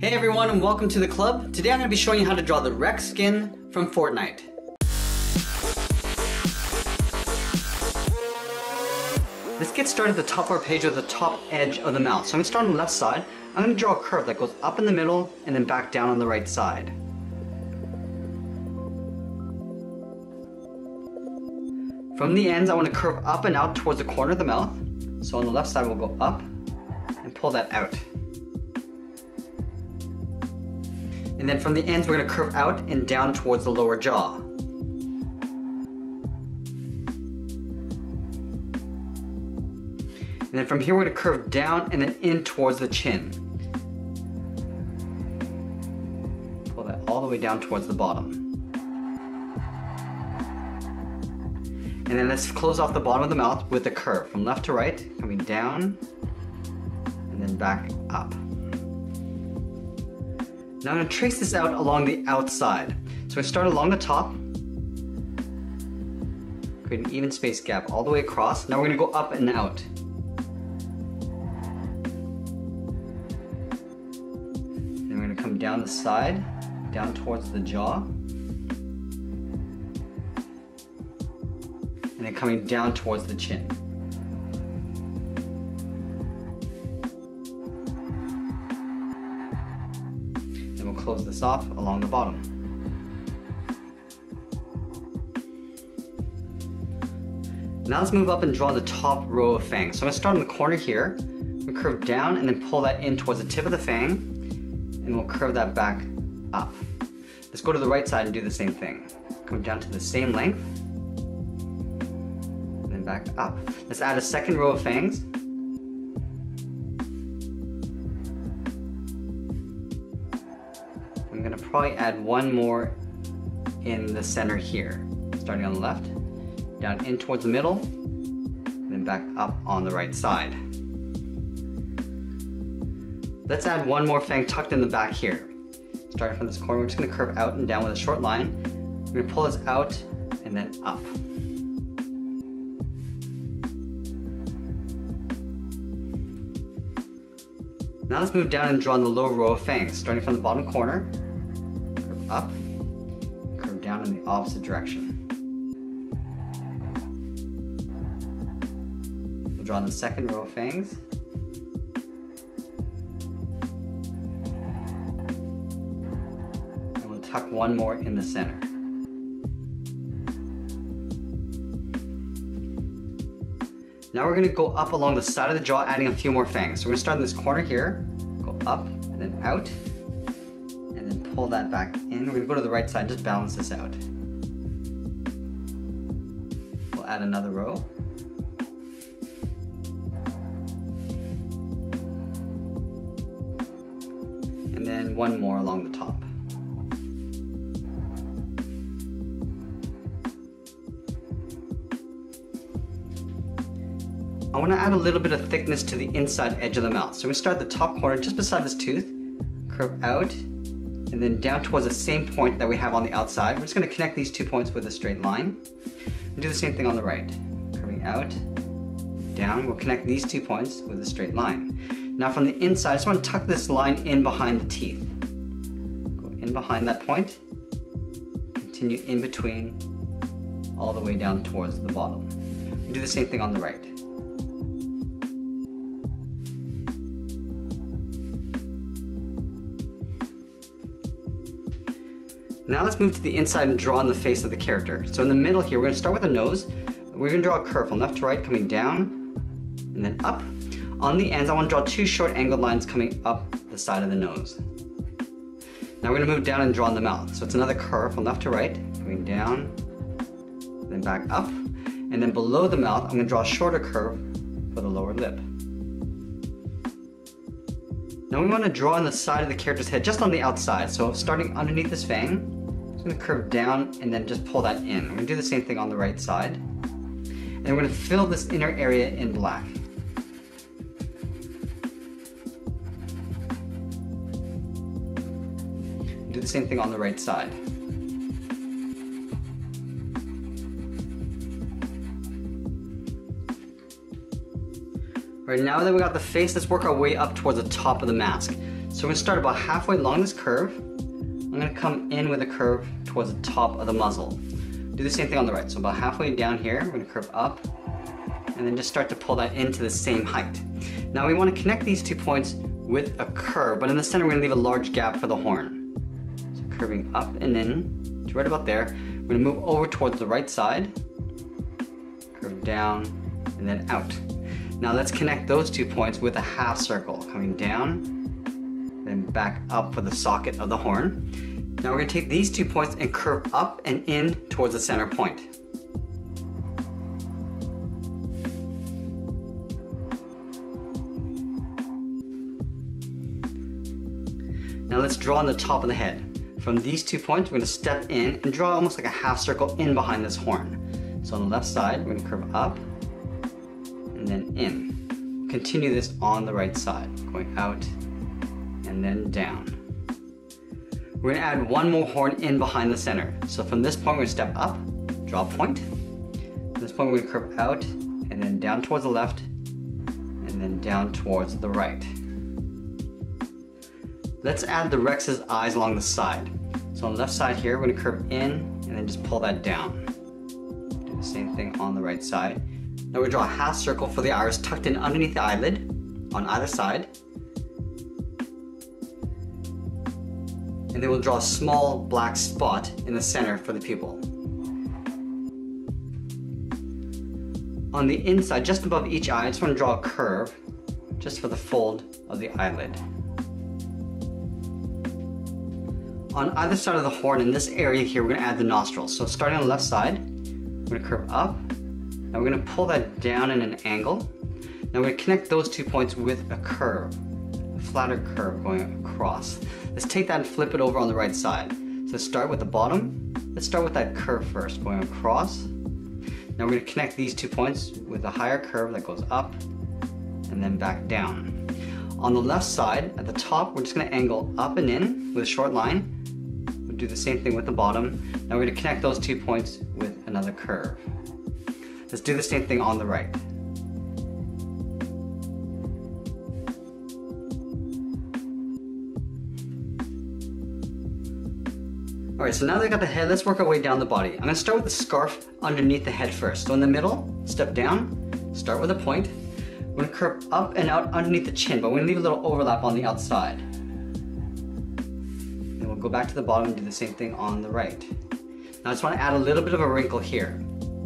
Hey everyone and welcome to the club. Today I'm going to be showing you how to draw the Rex skin from Fortnite. Let's get started at the top of our page with the top edge of the mouth. So I'm going to start on the left side. I'm going to draw a curve that goes up in the middle and then back down on the right side. From the ends I want to curve up and out towards the corner of the mouth. So on the left side we'll go up and pull that out. And then from the ends, we're gonna curve out and down towards the lower jaw. And then from here, we're gonna curve down and then in towards the chin. Pull that all the way down towards the bottom. And then let's close off the bottom of the mouth with a curve from left to right, coming down and then back up. Now I'm to trace this out along the outside. So I start along the top, create an even space gap all the way across. Now we're to go up and out. Then we're to come down the side, down towards the jaw. And then coming down towards the chin. Off along the bottom. Now let's move up and draw the top row of fangs. So I'm gonna start in the corner here, we curve down and then pull that in towards the tip of the fang, and we'll curve that back up. Let's go to the right side and do the same thing. Come down to the same length, and then back up. Let's add a second row of fangs. Probably add one more in the center here. Starting on the left, down in towards the middle, and then back up on the right side. Let's add one more fang tucked in the back here. Starting from this corner, we're just gonna curve out and down with a short line. We're gonna pull this out and then up. Now let's move down and draw in the lower row of fangs, starting from the bottom corner, up, curve down in the opposite direction. We'll draw the second row of fangs. And we'll tuck one more in the center. Now we're going to go up along the side of the jaw, adding a few more fangs. So we're going to start in this corner here, go up and then out, pull that back in. We're gonna go to the right side, just balance this out. We'll add another row. And then one more along the top. I want to add a little bit of thickness to the inside edge of the mouth. So we start the top corner just beside this tooth, curve out, and then down towards the same point that we have on the outside. We're just gonna connect these two points with a straight line. And do the same thing on the right. Curving out, down, we'll connect these two points with a straight line. Now from the inside, I just wanna tuck this line in behind the teeth. Go in behind that point, continue in between, all the way down towards the bottom. We do the same thing on the right. Now let's move to the inside and draw on the face of the character. So in the middle here, we're gonna start with the nose. We're gonna draw a curve from left to right, coming down, and then up. On the ends, I wanna draw two short angled lines coming up the side of the nose. Now we're gonna move down and draw on the mouth. So it's another curve from left to right, coming down, then back up. And then below the mouth, I'm gonna draw a shorter curve for the lower lip. Now we want to draw on the side of the character's head, just on the outside. So starting underneath this fang, I'm gonna curve down and then just pull that in. We're gonna do the same thing on the right side. And we're gonna fill this inner area in black. Do the same thing on the right side. Now that we got the face, let's work our way up towards the top of the mask. So we're gonna start about halfway along this curve. I'm gonna come in with a curve towards the top of the muzzle. Do the same thing on the right. So about halfway down here, we're gonna curve up and then just start to pull that into the same height. Now we wanna connect these two points with a curve, but in the center we're gonna leave a large gap for the horn. So curving up and in, to right about there. We're gonna move over towards the right side, curve down, and then out. Now let's connect those two points with a half circle, coming down, then back up for the socket of the horn. Now we're gonna take these two points and curve up and in towards the center point. Now let's draw on the top of the head. From these two points, we're gonna step in and draw almost like a half circle in behind this horn. So on the left side, we're gonna curve up and then in. Continue this on the right side, going out and then down. We're gonna add one more horn in behind the center. So from this point, we're gonna step up, draw a point. From this point, we're gonna curve out and then down towards the left and then down towards the right. Let's add the Rex's eyes along the side. So on the left side here, we're gonna curve in and then just pull that down. Do the same thing on the right side. Now we draw a half circle for the iris tucked in underneath the eyelid on either side. And then we'll draw a small black spot in the center for the pupil. On the inside, just above each eye, I just want to draw a curve just for the fold of the eyelid. On either side of the horn in this area here, we're gonna add the nostrils. So starting on the left side, we're gonna curve up, we're gonna pull that down in an angle. Now we're gonna connect those two points with a curve, a flatter curve going across. Let's take that and flip it over on the right side. So start with the bottom. Let's start with that curve first, going across. Now we're gonna connect these two points with a higher curve that goes up and then back down. On the left side, at the top, we're just gonna angle up and in with a short line. We'll do the same thing with the bottom. Now we're gonna connect those two points with another curve. Let's do the same thing on the right. Alright, so now that I got the head, let's work our way down the body. I'm gonna start with the scarf underneath the head first. So in the middle, step down, start with a point. We're gonna curve up and out underneath the chin, but we're gonna leave a little overlap on the outside. And we'll go back to the bottom and do the same thing on the right. Now I just wanna add a little bit of a wrinkle here.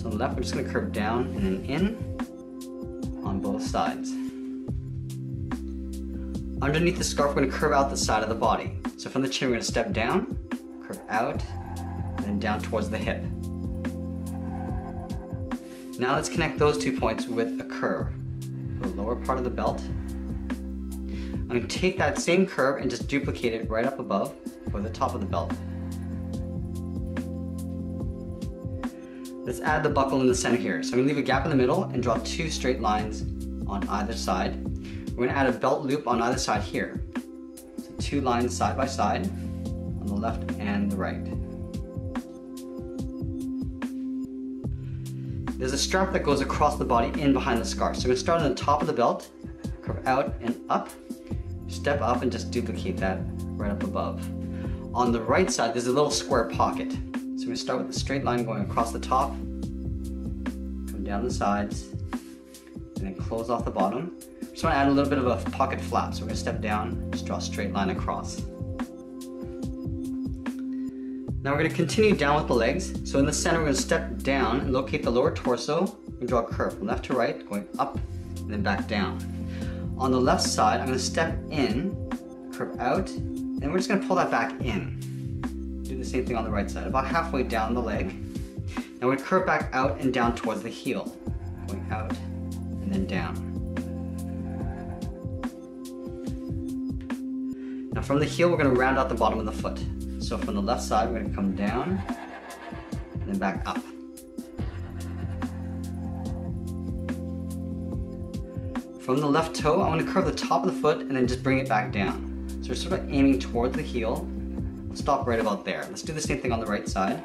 So on the left, we're just gonna curve down and then in on both sides. Underneath the scarf, we're gonna curve out the side of the body. So from the chin, we're gonna step down, curve out, and then down towards the hip. Now let's connect those two points with a curve. The lower part of the belt. I'm going to take that same curve and just duplicate it right up above for the top of the belt. Let's add the buckle in the center here. So I'm to leave a gap in the middle and draw two straight lines on either side. We're to add a belt loop on either side here. So two lines side by side on the left and the right. There's a strap that goes across the body in behind the scarf. So we're gonna start on the top of the belt, curve out and up, step up and just duplicate that right up above. On the right side, there's a little square pocket. So we start with a straight line going across the top, come down the sides, and then close off the bottom. Just wanna add a little bit of a pocket flap. So we're gonna step down, just draw a straight line across. Now we're going to continue down with the legs. So in the center, we're going to step down and locate the lower torso and draw a curve from left to right, going up and then back down. On the left side, I'm going to step in, curve out, and we're just going to pull that back in. The same thing on the right side, about halfway down the leg. Now we curve back out and down towards the heel, going out and then down. Now from the heel, we're going to round out the bottom of the foot. So from the left side, we're gonna come down and then back up. From the left toe, I'm gonna curve the top of the foot and then just bring it back down. So we're sort of aiming towards the heel. Stop right about there. Let's do the same thing on the right side.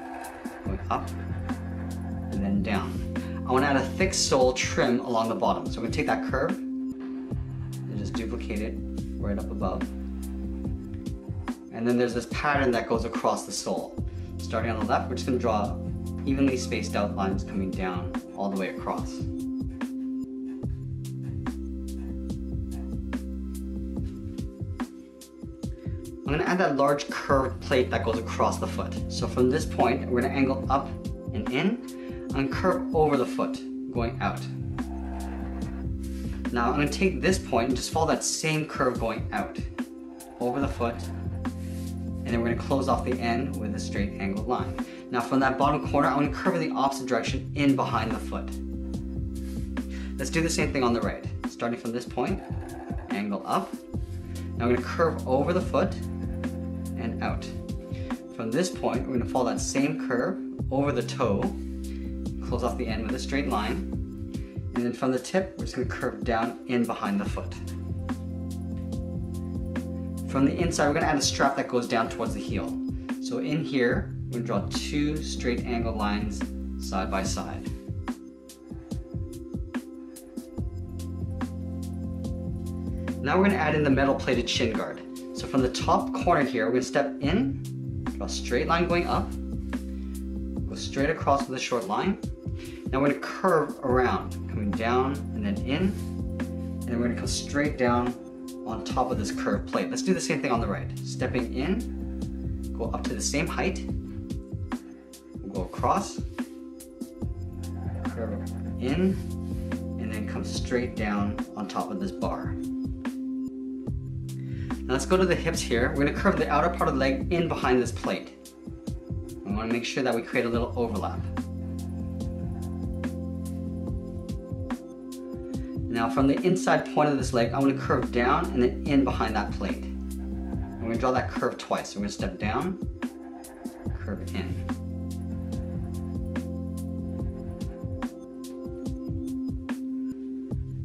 Going up and then down. I want to add a thick sole trim along the bottom. So I'm to take that curve and just duplicate it right up above And then there's this pattern that goes across the sole. Starting on the left, we're just gonna draw evenly spaced out lines coming down all the way across. I'm gonna add that large curved plate that goes across the foot. So from this point, we're gonna angle up and in and curve over the foot, going out. Now I'm gonna take this point and just follow that same curve going out, over the foot, and then we're gonna close off the end with a straight angled line. Now from that bottom corner, I'm gonna curve in the opposite direction in behind the foot. Let's do the same thing on the right. Starting from this point, angle up. Now I'm gonna curve over the foot and out. From this point, we're gonna follow that same curve over the toe, close off the end with a straight line, and then from the tip, we're just gonna curve down in behind the foot. From the inside, we're gonna add a strap that goes down towards the heel. So in here, we're gonna draw two straight angle lines side by side. Now we're gonna add in the metal plated shin guard. So from the top corner here, we're gonna step in, draw a straight line going up, go straight across with a short line. Now we're gonna curve around, coming down and then in, and then we're gonna come straight down on top of this curved plate. Let's do the same thing on the right. Stepping in, go up to the same height, we'll go across, curve in, and then come straight down on top of this bar. Now let's go to the hips here. We're gonna curve the outer part of the leg in behind this plate. We wanna make sure that we create a little overlap. Now from the inside point of this leg, I'm gonna curve down and then in behind that plate. I'm gonna draw that curve twice. So we're gonna step down, curve in.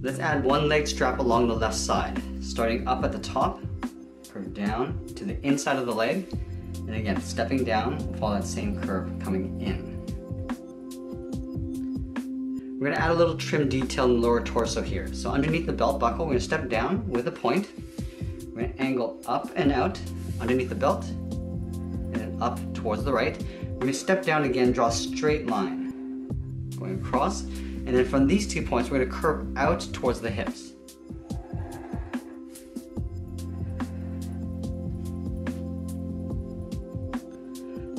Let's add one leg strap along the left side, starting up at the top curve down to the inside of the leg, and again, stepping down, follow that same curve coming in. We're gonna add a little trim detail in the lower torso here. So underneath the belt buckle, we're gonna step down with a point. We're gonna angle up and out underneath the belt, and then up towards the right. We're gonna step down again, draw a straight line, going across, and then from these two points, we're gonna curve out towards the hips.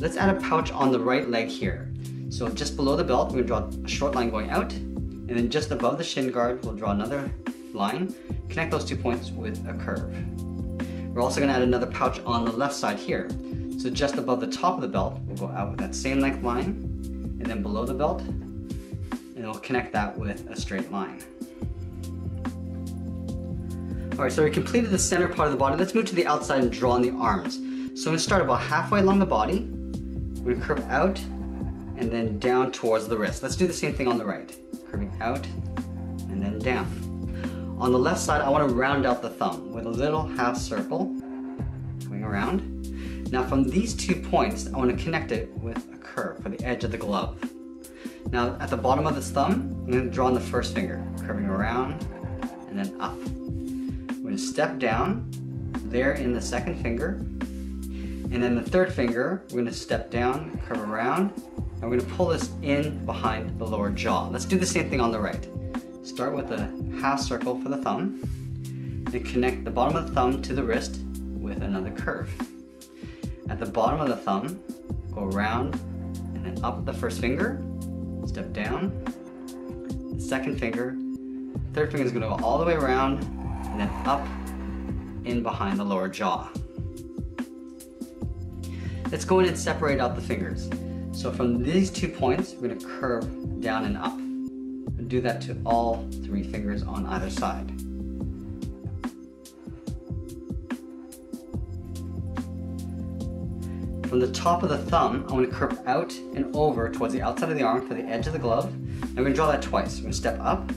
Let's add a pouch on the right leg here. So just below the belt, we're gonna draw a short line going out, and then just above the shin guard, we'll draw another line, connect those two points with a curve. We're also gonna add another pouch on the left side here. So just above the top of the belt, we'll go out with that same length line, and then below the belt, and we'll connect that with a straight line. All right, so we completed the center part of the body. Let's move to the outside and draw on the arms. So I'm gonna start about halfway along the body, gonna curve out and then down towards the wrist. Let's do the same thing on the right. Curving out and then down. On the left side, I wanna round out the thumb with a little half circle coming around. Now from these two points, I wanna connect it with a curve for the edge of the glove. Now at the bottom of this thumb, I'm gonna draw on the first finger, curving around and then up. I'm gonna step down there in the second finger and then the third finger, we're gonna step down, curve around, and we're gonna pull this in behind the lower jaw. Let's do the same thing on the right. Start with a half circle for the thumb, and connect the bottom of the thumb to the wrist with another curve. At the bottom of the thumb, go around and then up the first finger, step down, the second finger, third finger is gonna go all the way around and then up in behind the lower jaw. Let's go in and separate out the fingers. So from these two points, we're gonna curve down and up. And do that to all three fingers on either side. From the top of the thumb, I want to curve out and over towards the outside of the arm for the edge of the glove. And we're gonna draw that twice. We're gonna step up,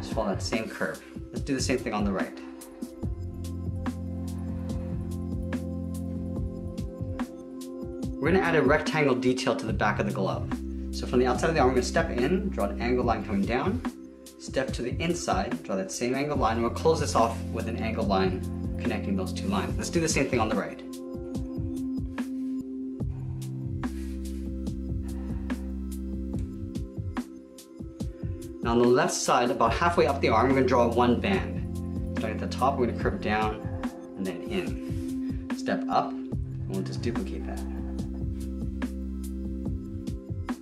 just follow that same curve. Let's do the same thing on the right. We're gonna add a rectangle detail to the back of the glove. So from the outside of the arm, we're gonna step in, draw an angled line coming down, step to the inside, draw that same angled line, and we'll close this off with an angled line connecting those two lines. Let's do the same thing on the right. Now on the left side, about halfway up the arm, we're gonna draw one band. Starting at the top, we're gonna curve down and then in. Step up, and we'll just duplicate that.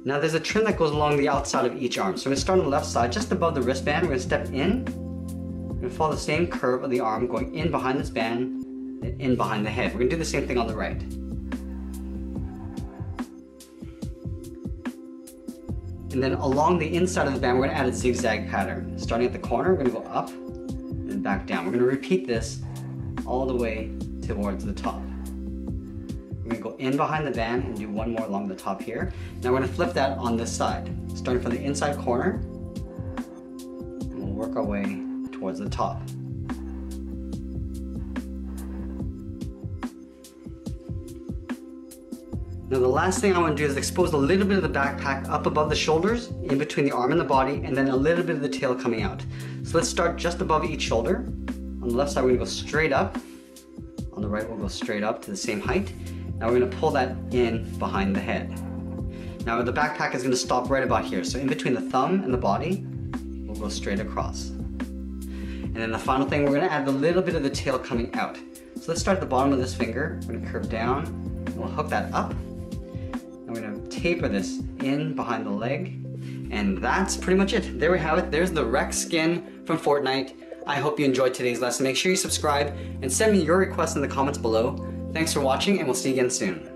Now there's a trim that goes along the outside of each arm. So we're gonna start on the left side, just above the wristband, we're gonna step in, we're follow the same curve of the arm, going in behind this band, and in behind the head. We're gonna do the same thing on the right. And then along the inside of the band, we're gonna add a zigzag pattern. Starting at the corner, we're gonna go up and back down. We're gonna repeat this all the way towards the top. We're gonna go in behind the band and do one more along the top here. Now we're gonna flip that on this side. Starting from the inside corner, and we'll work our way towards the top. Now the last thing I want to do is expose a little bit of the backpack up above the shoulders, in between the arm and the body, and then a little bit of the tail coming out. So let's start just above each shoulder. On the left side, we're gonna go straight up. On the right, we'll go straight up to the same height. Now we're gonna pull that in behind the head. Now the backpack is gonna stop right about here. So in between the thumb and the body, we'll go straight across. And then the final thing, we're gonna add a little bit of the tail coming out. So let's start at the bottom of this finger. We're gonna curve down, and we'll hook that up And we're gonna taper this in behind the leg. And that's pretty much it. There we have it. There's the Rex skin from Fortnite. I hope you enjoyed today's lesson. Make sure you subscribe and send me your requests in the comments below. Thanks for watching and we'll see you again soon.